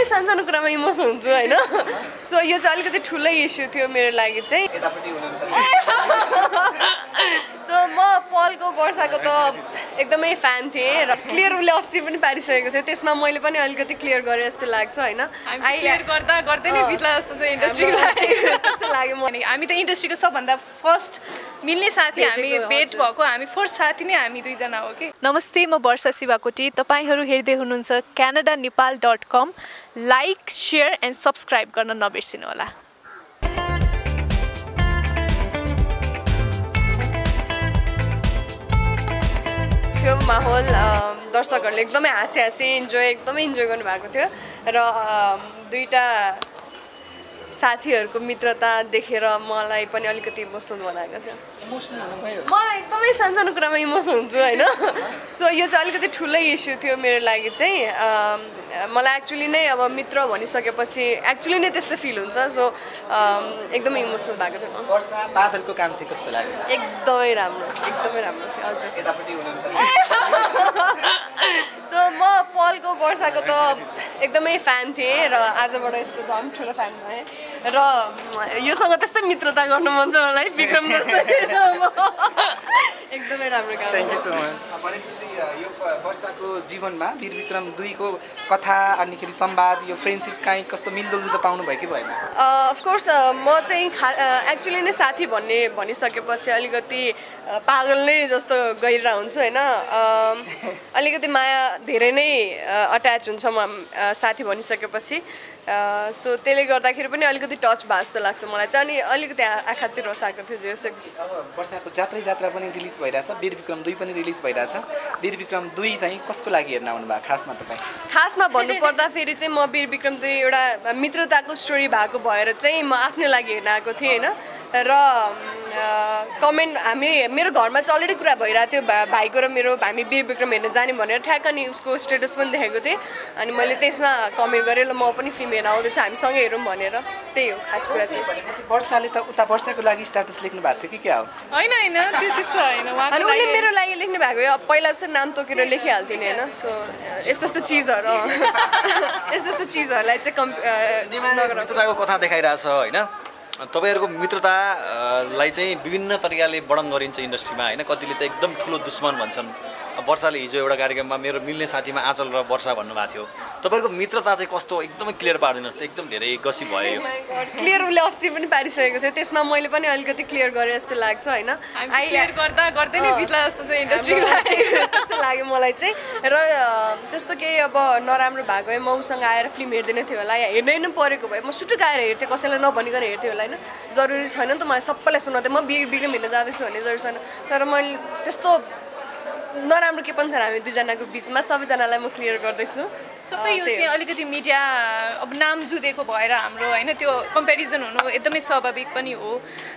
एकदमै सानसानो कुरामा इमोसनल हुन्छु होइन? सो यो चाहिँ अलिकति ठुलै इस्यु थियो मेरो लागि चाहिँ। सो म पलको वर्षाको त एकदमै फ्यान थिएँ र क्लियर उसले अस्ति पनि पारिसकेको थियो। त्यसमा मैले पनि अलिकति क्लियर गरेँ जस्तो लाग्छ होइन? गर्दा गर्दै नै बित्ला जस्तो चाहिँ लाग्यो। म। अनि हामी त इन्डस्ट्रीको सबभन्दा फर्स्ट मिल्ने साथी हामी भेट। भएको हामी फर्स्ट साथी नै हामी दुईजना हो कि नमस्ते म वर्षा शिवाकोटी। तपाईँहरू हेर्दै हुनुहुन्छ Canada Nepal dot com like share and subscribe गर्न नबिर्सिनु होला थियो माहौल दर्शकहरूले एकदमै हाँसी हाँसी इन्जोय एकदमै इन्जोय गर्नुभएको थियो र दुईवटा साथीहरूको मित्रता देखेर मलाई पनि अलिकति इमोसनल बनाएको थियो। म एकदमै सानसानो कुरामा इमोसनल हुन्छु होइन? सो यो चाहिँ अलिकति ठुलै इस्यु थियो मेरो लागि चाहिँ मलाई एक्चुली नै अब मित्र भनिसकेपछि एक्चुली नै त्यस्तो फिल हुन्छ सो अम, एकदमै इमोसनल भएको थियो। वर्षा बादलको काम चाहिँ कस्तो लाग्यो? एकदमै राम्रो एकदमै राम्रो थियो हजुर। यतापट्टि हुनुहुन्छ। सो म पलको वर्षाको त एकदमै फ्यान थिएँ र आजबाट यसको झन् ठुलो फ्यान भएँ। र योसँग त्यस्तै मित्रता गर्नु मन छ मलाई विक्रम जस्तै। एकदमै राम्रो काम थ्याङ्क यू सो मच भनेपछि यो वर्षाको जीवनमा वीर विक्रम दुईको कथा अनिखेरि संवाद यो फ्रेन्डसिप काहीँ कस्तो मिलजुल त पाउनु भयो कि भएन? अफकोर्स म चाहिँ खा एक्चुली नै साथी भन्ने भनिसकेपछि अलिकति पागल नै जस्तो गइरहेको हुन्छु होइन? अलिकति माया धेरै नै अट्याच हुन्छ म साथी भनिसकेपछि। सो त्यसले गर्दाखेरि पनि अलिकति टच भएको जस्तो लाग्छ मलाई चाहिँ। अनि अलिकति आँखा चाहिँ रसाएको थियो जे वर्षाको जात्रै जात्रा पनि रिलिज भइरहेछ। वीर विक्रम दुई पनि रिलिज भइरहेछ। वीर विक्रम दुई चाहिँ कसको लागि हेर्न आउनु भएको खासमा तपाईँ? खासमा भन्नुपर्दाखेरि चाहिँ म वीर विक्रम दुई एउटा मित्रताको स्टोरी भएको भएर चाहिँ म आफ्नै लागि हेर्न आएको थिएँ होइन? र कमेन्ट हामी मेरो घरमा चाहिँ अलरेडी कुरा भइरहेको थियो भा- भाइको र मेरो हामी वीर विक्रम हेर्न जाने भनेर ठ्याक्क अनि उसको स्टेटस पनि देखेको थिएँ। अनि मैले त्यसमा कमेन्ट गरेँ ल म पनि फिल्म हेर्न आउँदैछु हामी सँगै हेरौँ भनेर। त्यही हो खास कुरा चाहिँ। भनेपछि वर्षाले त उता वर्षाको लागि स्ट्याटस लेख्नु भएको थियो कि क्या हो? होइन होइन त्यो त्यस्तो होइन अनि उसले मेरो लागि लेख्नु भएको हो। पहिला चाहिँ नाम तोकेर लेखिहाल्थ्यो नि होइन? सो यस्तो यस्तो चिजहरू। यस्तो यस्तो चिजहरूलाई चाहिँ कम् नगराउँ मित्रताको कथा देखाइरहेछ होइन? तपाईँहरूको मित्रतालाई चाहिँ विभिन्न तरिकाले वर्णन गरिन्छ इन्डस्ट्रीमा होइन? कतिले त एकदम ठुलो दुश्मन भन्छन्। वर्षाले हिजो एउटा कार्यक्रममा मेरो मिल्ने साथीमा आँचल र वर्षा भन्नुभएको थियो। तपाईँहरूको मित्रता चाहिँ कस्तो? एकदमै क्लियर पारिदिनुहोस् त। एकदम धेरै गसी भयो। क्लियर उसले अस्ति पनि पारिसकेको थियो। त्यसमा मैले पनि अलिकति क्लियर गरेँ जस्तो लाग्छ होइन? हामी क्लियर गर्दा गर्दै नै बित्ला जस्तो चाहिँ त्यस्तो लाग्यो मलाई चाहिँ। र त्यस्तो केही अब नराम्रो भएको भए म उसँग आएर फिल्म हेर्दैन थियो होला। या हेर्नै नै परेको भए म सुटुक आएर हेर्थेँ कसैलाई नभनिकन हेर्थेँ होला होइन? जरुरी छैन नि त मलाई सबैलाई सुनाउँथेँ म बिर बिग्रम हेर्न जाँदैछु भन्ने जरुरी छैन। तर मैले त्यस्तो नराम्रो के पनि छैन हामी दुईजनाको बिचमा सबैजनालाई म क्लियर गर्दैछु। सबै यो चाहिँ अलिकति मिडिया अब नाम जुधेको भएर हाम्रो होइन त्यो कम्पेरिजन हुनु एकदमै स्वाभाविक पनि हो।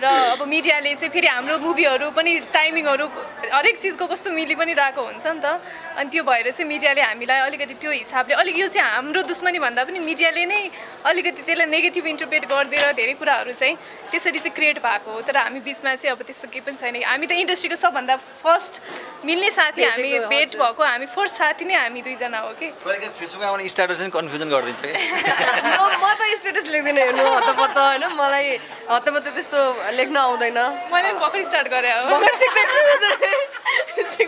र अब मिडियाले चाहिँ फेरि हाम्रो मुभीहरू पनि टाइमिङहरू हरेक चिजको कस्तो मिली पनि रहेको हुन्छ नि त। अनि त्यो भएर चाहिँ मिडियाले हामीलाई अलिकति त्यो हिसाबले अलिक यो चाहिँ हाम्रो दुश्मनी भन्दा पनि मिडियाले नै अलिकति त्यसलाई नेगेटिभ इन्टरप्रेट गरिदिएर धेरै कुराहरू चाहिँ त्यसरी चाहिँ क्रिएट भएको हो। तर हामी बिचमा चाहिँ अब त्यस्तो केही पनि छैन। हामी त इन्डस्ट्रीको सबभन्दा फर्स्ट मिल्ने साथी हामी भेट। भएको हामी फर्स्ट साथी नै हामी दुईजना हो कि। आउने स्ट्याटस चाहिँ कन्फ्युजन गरिदिन्छ कि म त स्टेटस लेख्दिनँ हेर्नु हतपत्त होइन मलाई हतपत्त त्यस्तो लेख्न आउँदैन। मैले पनि भर्खर स्टार्ट गरेँ हो भर्खर सिक्दैछु।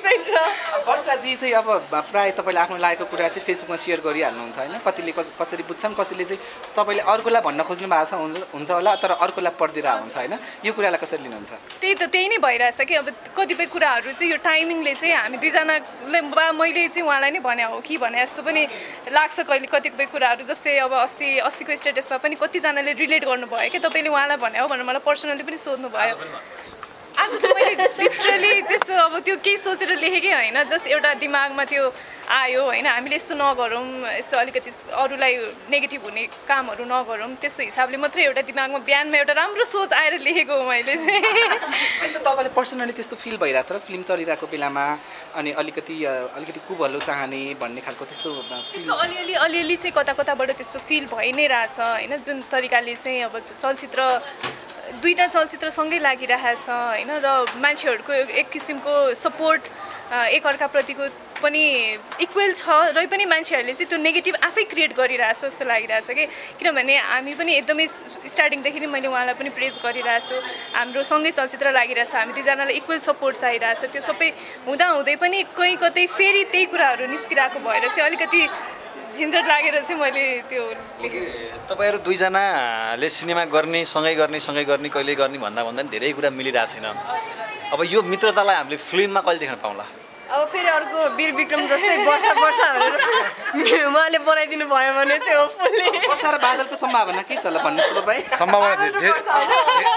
सिक्दैछ वर्षाजी चाहिँ अब प्रायः तपाईँले आफ्नो लागेको कुरा चाहिँ फेसबुकमा सेयर गरिहाल्नुहुन्छ होइन? कतिले कस- कसरी बुझ्छन्? कसैले चाहिँ तपाईँले अर्कोलाई भन्न खोज्नु भएको छ हुन्छ- होला तर अर्कोलाई पढिदिएर हुन्छ होइन? यो कुरालाई कसरी लिनुहुन्छ? त्यही त त्यही नै भइरहेछ कि। अब कतिपय कुराहरू चाहिँ यो टाइमिङले चाहिँ हामी दुईजनाले बा मैले चाहिँ उहाँलाई नै भने हो कि भने जस्तो पनि लाग्छ कहिले कतिपय कुराहरू। जस्तै अब अस्ति अस्तिको स्टेटसमा पनि कतिजनाले रिलेट गर्नुभयो कि तपाईँले उहाँलाई भने हो भनेर मलाई पर्सनली पनि सोध्नु भयो आज त मैले लिटरली त्यस्तो अब त्यो केही सोचेर लेखेकै होइन जस्ट एउटा दिमागमा त्यो आयो होइन। हामीले यस्तो नगरौँ यस्तो अलिकति अरूलाई नेगेटिभ हुने कामहरू नगरौँ त्यस्तो हिसाबले मात्रै एउटा दिमागमा बिहानमा एउटा राम्रो सोच आएर लेखेको हो मैले चाहिँ। तपाईँले पर्सनली त्यस्तो फिल भइरहेको छ र फिल्म चलिरहेको बेलामा अनि अलिकति अलिकति कुभलो चाहने भन्ने खालको त्यस्तो त्यस्तो अलिअलि अलिअलि चाहिँ कता कताबाट त्यस्तो फिल भइ नै रहेछ होइन। जुन तरिकाले चाहिँ अब चलचित्र दुईवटा चलचित्र सँगै लागिरहेछ होइन? र मान्छेहरूको एक किसिमको सपोर्ट एकअर्काप्रतिको पनि इक्वल छ। र पनि मान्छेहरूले चाहिँ त्यो नेगेटिभ आफै क्रिएट गरिरहेछ जस्तो लागिरहेछ कि? किनभने हामी पनि एकदमै स्टार्टिङदेखि नै मैले उहाँलाई पनि प्रेज गरिरहेको छु हाम्रो सँगै चलचित्र लागिरहेछ हामी दुईजनालाई इक्वल सपोर्ट चाहिरहेछ। त्यो सबै हुँदा हुँदै पनि कहीँ कतै फेरि त्यही कुराहरू निस्किरहेको भएर चाहिँ अलिकति झिन्झट लागेर चाहिँ मैले त्यो तपाईँहरू दुईजनाले सिनेमा गर्ने सँगै गर्ने सँगै गर्ने कहिले गर्ने भन्दा भन्दा पनि धेरै कुरा मिलिरहेको छैन। अब यो मित्रतालाई हामीले फिल्ममा कहिले देख्न पाउँला? अब फेरि अर्को वीर विक्रम जस्तै वर्षा वर्षा भनेर उहाँले बनाइदिनु भयो भने चाहिँ होपफुल्ली वर्षा र बादलको सम्भावना के छ होला भन्नुहोस् त तपाईँ? सम्भावना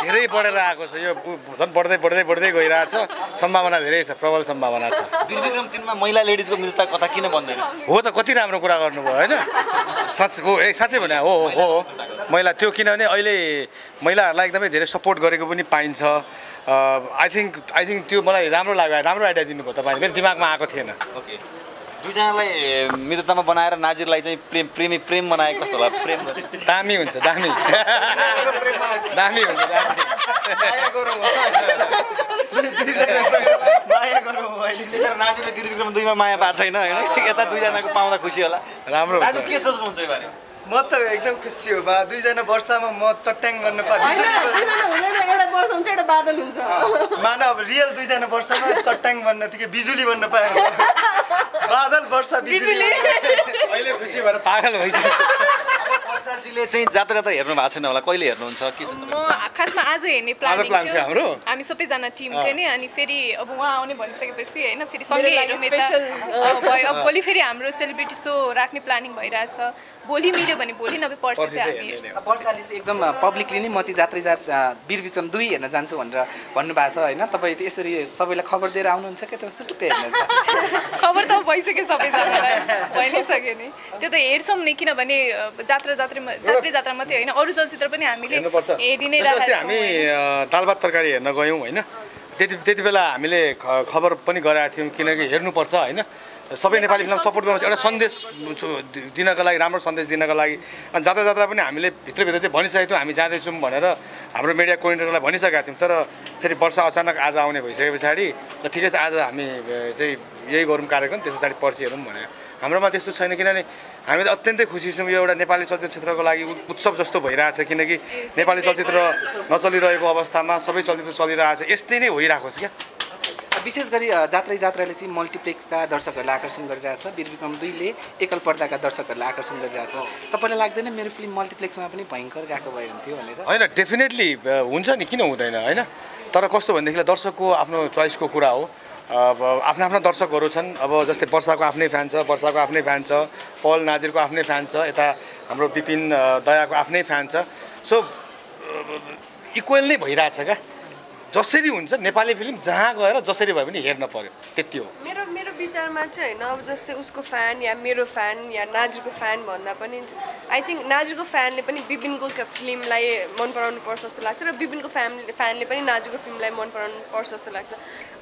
धेरै बढेर आएको छ। यो झन् बढ्दै बढ्दै बढ्दै गइरहेछ। सम्भावना धेरै छ प्रबल सम्भावना छ। वीर विक्रम तिनमा महिला लेडिजको मित्रता कथा किन बन्दैन? हो त कति राम्रो कुरा गर्नुभयो होइन? साँच्च हो ए साँच्चै भने हो हो हो। महिला त्यो किनभने अहिले महिलाहरूलाई एकदमै धेरै सपोर्ट गरेको पनि पाइन्छ। आई थिङ्क आई थिङ्क त्यो मलाई राम्रो लाग्यो राम्रो आइडिया दिनुभयो तपाईँले। मेरो दिमागमा आएको थिएन। ओके। दुईजनालाई मित्रतामा बनाएर नाजिरलाई चाहिँ प्रेम प्रेमी प्रेम बनाएको कस्तो होला? प्रेम। दामी हुन्छ दामी दामी हुन्छ नाजिरले दुईमा माया पाएको छैन होइन? यता दुईजनाको पाउँदा खुसी होला। राम्रो के सोच्नुहुन्छ यो बारे म त एकदम खुसी हो बा। दुईजना वर्षामा म चट्याङ गर्न होइन पाएँ दुईजना हुँदैन एउटा वर्ष हुन्छ एउटा बादल हुन्छ। मान अब रियल दुईजना वर्षामा चट्याङ बन्नदेखि बिजुली बन्न पाएँ बादल वर्षा बिजुली। बिजुली। अहिले खुसी भएर पागल भइसक्यो। वर्षाजीले चाहिँ जात्रा जात्रा हेर्नु भएको छैन होला। कहिले हेर्नुहुन्छ? के छ म खासमा आज हेर्ने plan थियो। हाम्रो? हामी सबैजना टिम थियो नि अनि फेरि अब उहाँ आउने भनिसकेपछि होइन फेरि सँगै हेरौँ भयो। अब भोलि फेरि हाम्रो सेलिब्रिटी सो राख्ने प्लानिङ भइरहेछ। भोलि मिल्यो भने भोलि नभए पर्सि चाहिँ हामी वर्षाले चाहिँ एकदम पब्लिकली नै म चाहिँ जात्रै जात वीर विक्रम दुई हेर्न जान्छु भनेर भन्नुभएको छ होइन? तपाईँ त यसरी सबैलाई खबर दिएर आउनुहुन्छ क्या त सुटुक्कै हेर्नुहुन्छ खबर त भइसक्यो सबैजनालाई। भइ नै सक्यो नि। त्यो त हेर्छौँ नि किनभने अब जात्रा जात्रै जात्रा मात्रै होइन अरू चलचित्र पनि हामीले हेरि नै राखेको हामी छौँ अ, दाल भात तरकारी हेर्न गयौँ होइन? त्यति त्यति बेला हामीले खबर पनि गराएको थियौँ किनकि हेर्नुपर्छ होइन? सबै नेपाली फिल्म सपोर्ट गर्नु एउटा सन्देश दिनको लागि राम्रो सन्देश दिनको लागि। अनि जाँदा जाँदा पनि हामीले भित्रभित्र चाहिँ भनिसकेको थियौँ हामी जाँदैछौँ भनेर हाम्रो मिडिया कोर्डिनेटरलाई भनिसकेका थियौँ। तर फेरि वर्षा अचानक आज आउने भइसके पछाडि ल ठिकै छ आज हामी चाहिँ यही गरौँ कार्यक्रम त्यस पछाडि पर्सि हेरौँ भने हाम्रोमा त्यस्तो छैन किनभने हामी त अत्यन्तै खुसी छौँ यो एउटा नेपाली चलचित्र क्षेत्रको लागि उत्सव जस्तो भइरहेछ किनकि नेपाली चलचित्र नचलिरहेको अवस्थामा सबै चलचित्र चलिरहेछ यस्तै नै भइरहेको छ क्या विशेष गरी जात्रै जात्राले चाहिँ मल्टिप्लेक्सका दर्शकहरूलाई आकर्षण गरिरहेछ वीर विक्रम दुईले एकल पर्दाका दर्शकहरूलाई आकर्षण गरिरहेछ। तपाईँलाई लाग्दैन मेरो फिल्म मल्टिप्लेक्समा पनि भयङ्कर गएको भए हुन्थ्यो भनेर? होइन डेफिनेटली हुन्छ नि किन हुँदैन होइन? तर कस्तो भनेदेखिलाई दर्शकको आफ्नो चोइसको कुरा हो। अब आफ्ना आफ्ना दर्शकहरू छन्। अब जस्तै वर्षाको आफ्नै फ्यान छ वर्षाको आफ्नै फ्यान छ पल नाजिरको आफ्नै फ्यान छ यता हाम्रो विपिन दयाको आफ्नै फ्यान छ। सो इक्वल नै भइरहेछ क्या? जसरी हुन्छ नेपाली फिल्म जहाँ गएर जसरी भए पनि हेर्न पर्यो। त्यति हो। मेरो मेरो विचारमा चाहिँ होइन अब जस्तै उसको फ्यान या मेरो फ्यान या नाजिरको फ्यान भन्दा पनि आई थिङ्क नाजिरको फ्यानले पनि विपिनको फिल्मलाई मन पराउनु पर्छ जस्तो लाग्छ र विपिनको फ्यामिली फ्यानले पनि नाजिरको फिल्मलाई मन पराउनु पर्छ जस्तो लाग्छ।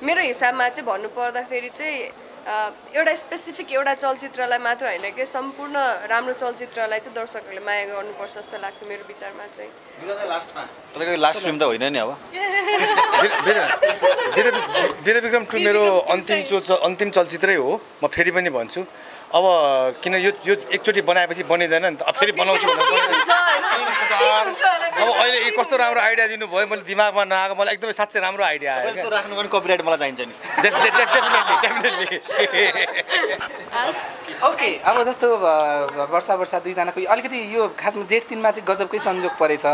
मेरो हिसाबमा चाहिँ भन्नु पर्दाखेरि चाहिँ एउटा स्पेसिफिक एउटा चलचित्रलाई मात्र होइन कि सम्पूर्ण राम्रो चलचित्रलाई चाहिँ दर्शकहरूले माया गर्नुपर्छ जस्तो लाग्छ मेरो विचारमा चाहिँ। लास्टमा। तपाईँको लास्ट फिल्म त होइन नि अब। वीर वीर विक्रम टु मेरो अन्तिम चल अन्तिम चलचित्रै हो। म फेरि पनि भन्छु। अब किन यो यो एकचोटि बनाएपछि बनिँदैन नि त। अब फेरि बनाउँछु अब अहिले कस्तो राम्रो आइडिया दिनुभयो? मैले दिमागमा नआएको मलाई एकदमै साँच्चै राम्रो आइडिया आयो राख्नु पनि कपिराइट मलाई चाहिन्छ नि। ओके अब जस्तो वर्षा वर्षा दुईजनाको यो अलिकति यो खासमा जेठ तिनमा चाहिँ गजबकै संयोग परेछ।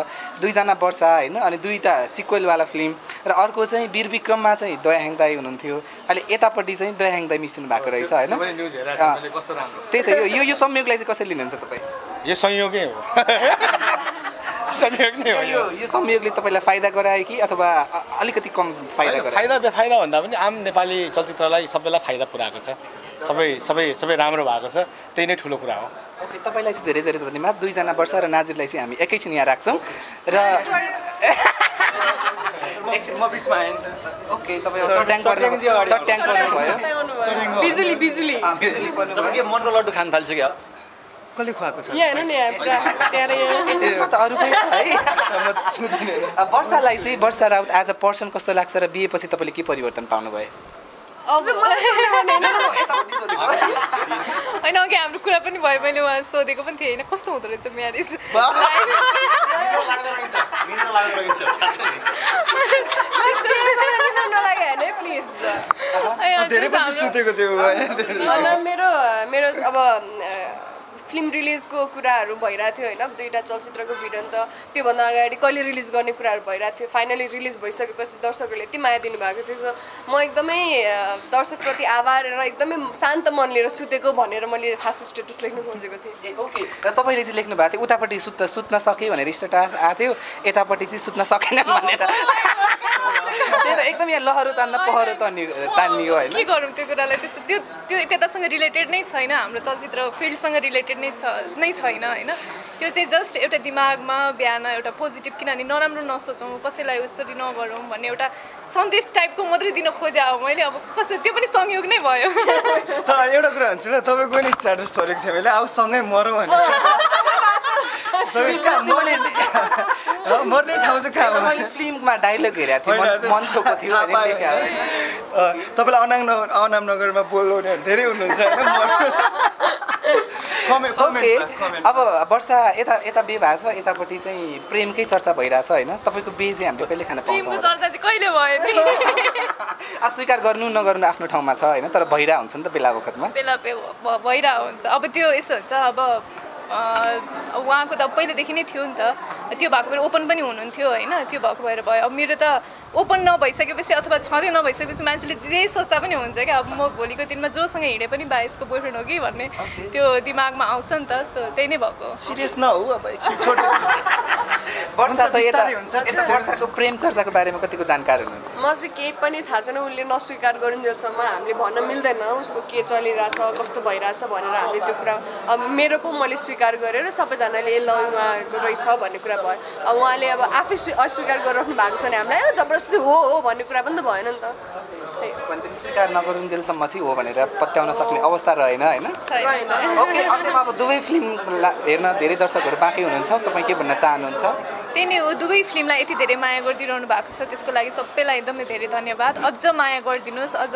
दुईजना वर्षा होइन? अनि दुईवटा सिक्वेलवाला फिल्म र अर्को चाहिँ वीर विक्रममा चाहिँ दयाहाङ दाई हुनुहुन्थ्यो। अहिले यतापट्टि चाहिँ दयाहाङ दाई मिसिनु भएको रहेछ होइन? मैले न्युज हेरेको थिएँ, मैले कस्तो राम्रो। त्यही त यो यो यो संयोगलाई चाहिँ कसरी लिनुहुन्छ तपाईँ? यो संयोगै हो। संयोग नै हो यो संयोगले तपाईँलाई फाइदा गरायो कि अथवा अलिकति कम फाइदा गरायो? फाइदा बेफाइदा भन्दा पनि आम नेपाली चलचित्रलाई सबैलाई फाइदा पुऱ्याएको छ। सबै सबै सबै राम्रो भएको छ। त्यही नै ठुलो कुरा हो। ओके तपाईँलाई चाहिँ धेरै धेरै धन्यवाद। दुईजना वर्ष र नाजिरलाई चाहिँ हामी एकैछिन यहाँ राख्छौँ। र म बिचमा आएँ नि त। ओके तपाईँ चट्याङ पर्नु चट्याङ पर्नुभयो बिजुली बिजुली। बिजुली मनको लड्डु खान थाल्छु क्या? कसले खुवाएको छ? वर्षालाई चाहिँ Barsha Raut as a person कस्तो लाग्छ र बिएपछि तपाईँले के परिवर्तन पाउनुभयो? अब मलाई सोध्नु भने होइन। अघि हाम्रो कुरा पनि भयो मैले उहाँ सोधेको पनि थिएँ होइन कस्तो हुँदो रहेछ म्यारेज? मेरो मेरो अब फिल्म रिलिजको कुराहरू भइरहेको थियो होइन दुईवटा चलचित्रको भिडियो त त्योभन्दा अगाडि कहिले रिलिज गर्ने कुराहरू भइरहेको थियो फाइनली रिलिज भइसकेपछि दर्शकहरूले यति माया दिनुभएको थियो म एकदमै दर्शकप्रति आभार र एकदमै शान्त मन लिएर सुतेको भनेर मैले खास स्टेटस लेख्न खोजेको थिएँ। ओके र तपाईँले चाहिँ लेख्नु भएको थियो उतापट्टि सुत्न सुत्न सकेँ भनेर स्टेटस आएको थियो यतापट्टि चाहिँ सुत्न सकेन भनेर। त्यही त एकदम यहाँ लहरो तान्न पहरो तान्ने तान्नियो होइन। के गरौँ त्यो कुरालाई? त्यस्तो त्यो त्यो त्यतासँग रिलेटेड नै छैन हाम्रो चलचित्र फिल्डसँग रिलेटेड नै छ नै छैन होइन। त्यो चाहिँ जस्ट एउटा दिमागमा बिहान एउटा पोजिटिभ किनभने नराम्रो नसोचौँ कसैलाई उसरी नगरौँ भन्ने एउटा सन्देश टाइपको मात्रै दिन खोजे हो मैले। अब कसै त्यो पनि संयोग नै भयो। तर एउटा कुरा भन्छु ल तपाईँको नि स्ट्याटस छोडेको थियो मैले अब सँगै मरौँ भने। मर्ने ठाउँ चाहिँ कहाँ? मैले फिल्ममा डाइलग हेरेको थिएँ मन- छोएको थियो तपाईँलाई अनाङ नगर अनाम नगरमा बोल्ने धेरै हुनुहुन्छ ओके अब वर्षा यता यता बे भएको छ यतापट्टि चाहिँ प्रेमकै चर्चा भइरहेछ होइन तपाईँको बे चाहिँ हामीले कहिले खान पाउँछौँ? चर्चा चाहिँ कहिले भयो नि? अस्वीकार गर्नु नगर्नु आफ्नो ठाउँमा छ होइन तर भइरहेको हुन्छ नि त बेला बखतमा। बेला भइरहेको हुन्छ। अब त्यो यस्तो हुन्छ अब उहाँको त पहिलेदेखि नै थियो नि त। त्यो भएको भएर ओपन पनि हुनुहुन्थ्यो होइन? त्यो भएको भएर भयो। अब मेरो त ओपन नभइसकेपछि अथवा छँदै नभइसकेपछि मान्छेले जे सोच्दा पनि हुन्छ क्या। अब म भोलिको दिनमा जोसँग हिँडे पनि बाइसको बोयफ्रेन्ड हो कि भन्ने त्यो दिमागमा आउँछ नि त सो त्यही नै भएको। सिरियस नहौ अब वर्षा चाहिँ यता वर्षाको प्रेम चर्चाको बारेमा कतिको जानकार हुनुहुन्छ म चाहिँ केही पनि थाहा छैन उसले नस्वीकार गरुन्जेलसम्म हामीले भन्न मिल्दैन उसको के चलिरहेछ कस्तो भइरहेछ भनेर हामीले त्यो कुरा अब मेरो पो मैले स्वीकार गरेर सबैजनाले ल उहाँको रहेछ भन्ने कुरा भयो। अब उहाँले अब आफै स्वी- अस्वीकार गरिराख्नु भएको छ भने हामीलाई। "ए, जबरजस्ती हो हो भन्ने कुरा पनि त भएन नि त। त्यही। भनेपछि स्वीकार नगरुन्जेलसम्म चाहिँ हो भनेर पत्याउन सक्ने अवस्था रहेन होइन। ओके अन्त्यमा अब दुवै फिल्म हेर्न धेरै दर्शकहरू बाँकी हुनुहुन्छ। तपाईँ के भन्न चाहनुहुन्छ? त्यही नै हो दुवै फिल्मलाई यति धेरै माया गरिदिइरहनु भएको छ त्यसको लागि सबैलाई एकदमै धेरै धन्यवाद। अझ माया गरिदिनुहोस् अझ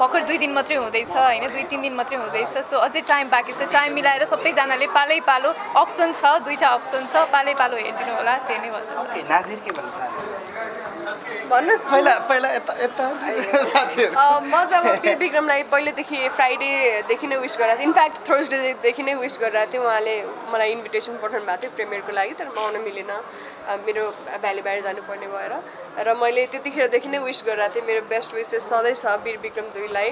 भर्खर दुई दिन मात्रै हुँदैछ होइन? दुई तिन दिन मात्रै हुँदैछ सो अझै टाइम बाँकी छ। टाइम मिलाएर सबैजनाले पालै पालो। अप्सन छ दुईवटा अप्सन छ पालै पालो हेरिदिनु होला त्यही नै भन्न ओके चाहन्छु। नाजिर के भन्न चाहनुहुन्छ? भन्नुहोस्। पहिला पहिला यता यता। साथीहरू। म अब वीर विक्रमलाई पहिलेदेखि फ्राइडेदेखि नै विस गरेको थिएँ। इनफ्याक्ट थर्सडेदेखि नै विस गरिरहेको थिएँ। उहाँले मलाई इन्भिटेसन पठाउनु भएको थियो प्रिमियरको लागि तर म आउन मिलेन। मेरो भ्याली बाहिर जानुपर्ने भएर। र मैले त्यतिखेरदेखि नै विस गरिरहेको थिएँ। मेरो बेस्ट विसेस सधैँ छ वीर विक्रम दुईलाई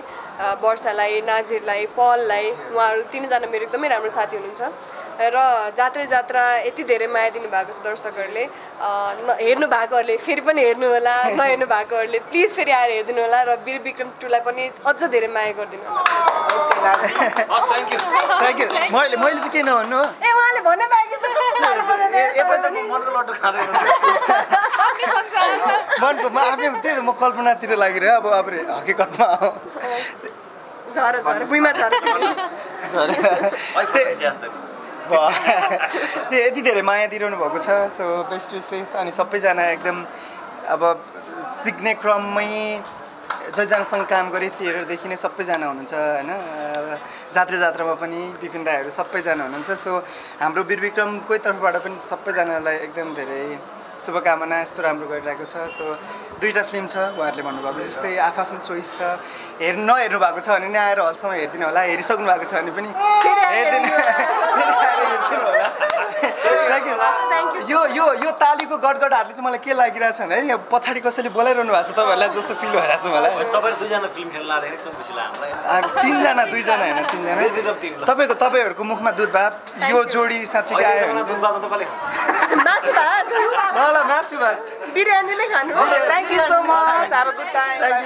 वर्षालाई नाजिरलाई पललाई। उहाँहरू तिनजना मेरो एकदमै राम्रो साथी हुनुहुन्छ। र जात्रै जात्रा यति धेरै माया दिनुभएको छ दर्शकहरूले। अ, न- हेर्नु भएकोहरूले फेरि पनि हेर्नु होला नहेर्नु भएकोहरूले प्लिज फेरि आएर हेरिदिनु होला र वीर विक्रम टूलाई पनि अझ धेरै माया गरिदिनु होला। थ्याङ्क यू मैले मैले चाहिँ के नभन्नु हो। ए उहाँले भन्नु बाँकी छ कस्तो साह्रो बजाउँदै यता त पनि। मनको लड्डु खाँदै आफ्नै संसारमा मनको म आफ्नै त्यही त म कल्पनातिर लागिरह्यो अब अब हकिकतमा झर झर भुइँमा झर। त्यो यति धेरै माया दिइरहनु भएको छ। सो बेस्ट विसेस अनि सबैजना एकदम अब सिक्ने क्रममै जजनासँग काम गरेँ थिएटरदेखि नै सबैजना हुनुहुन्छ होइन? जात्रा जात्रामा पनि विपिन दाईहरू सबैजना हुनुहुन्छ। सो हाम्रो वीर विक्रमकै तर्फबाट पनि सबैजनालाई एकदम धेरै शुभकामना यस्तो राम्रो गरिरहेको छ। सो दुईवटा फिल्म छ उहाँहरूले भन्नुभएको जस्तै आफ्नो चोइस छ। हेर् नहेर्नु भएको छ भने नि आएर हलसम्म हेरिदिनु होला हेरिसक्नु भएको छ भने पनि हेरिदिनु होला। यो यो यो तालीको गडगडाहरूले चाहिँ मलाई के लागिरहेको छ भने है? यहाँ पछाडि कसैले बोलाइरहनु भएको छ तपाईँहरूलाई जस्तो फिल भइरहेको छ मलाई तपाईँहरू दुईजना फिल्म खेल्न लाँदाखेरि एकदम खुसी लाग्यो हामीलाई। हामी तिनजना दुईजना होइन तिनजना। तिन। तपाईँको तपाईँहरूको मुखमा दुध भात यो जोडी साँच्चीकै आयो ल ल मासु भात। बिरयानी नै खानु thank you so much have a good time